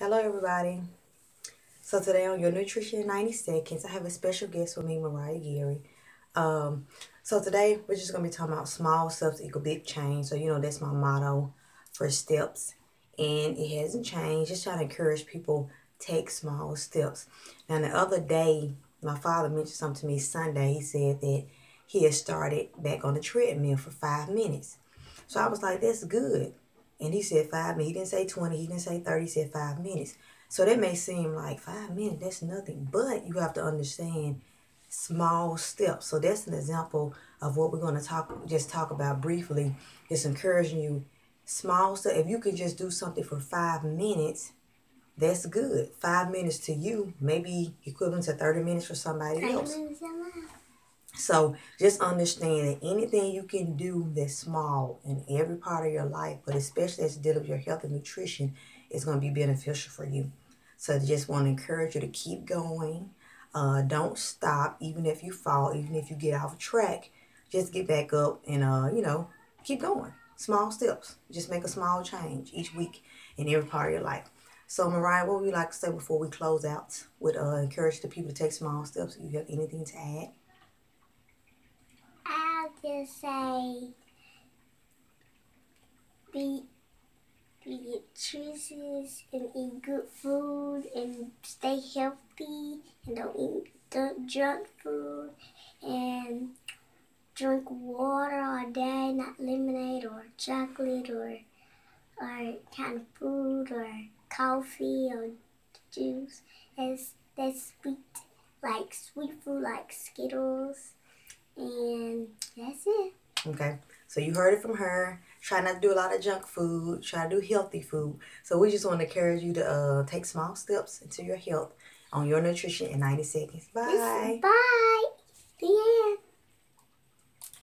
Hello, everybody. So today on Your Nutrition 90 Seconds, I have a special guest with me, Mariah Gary. Um, so today we're just gonna be talking about small steps equal big change. So you know that's my motto for steps, and it hasn't changed. Just trying to encourage people take small steps. Now the other day, my father mentioned something to me Sunday. He said that he had started back on the treadmill for five minutes. So I was like, that's good. And he said five minutes. He didn't say 20. He didn't say 30. He said five minutes. So that may seem like five minutes, that's nothing. But you have to understand small steps. So that's an example of what we're going to talk, just talk about briefly. Just encouraging you, small steps. If you can just do something for five minutes, that's good. Five minutes to you, maybe equivalent to 30 minutes for somebody else. So just understand that anything you can do that's small in every part of your life, but especially as you deal with your health and nutrition, is going to be beneficial for you. So I just want to encourage you to keep going. Uh, don't stop, even if you fall, even if you get off track. Just get back up and uh, you know, keep going. Small steps. Just make a small change each week in every part of your life. So Mariah, what would you like to say before we close out? Would uh, encourage the people to take small steps. If you have anything to add? Just say be be choices and eat good food and stay healthy and don't eat the junk food and drink water all day, not lemonade or chocolate or or kind of food or coffee or juice. That's that's sweet like sweet food like Skittles and. Okay, so you heard it from her. Try not to do a lot of junk food. Try to do healthy food. So we just want to encourage you to uh, take small steps into your health on your nutrition in 90 seconds. Bye. Bye. The end.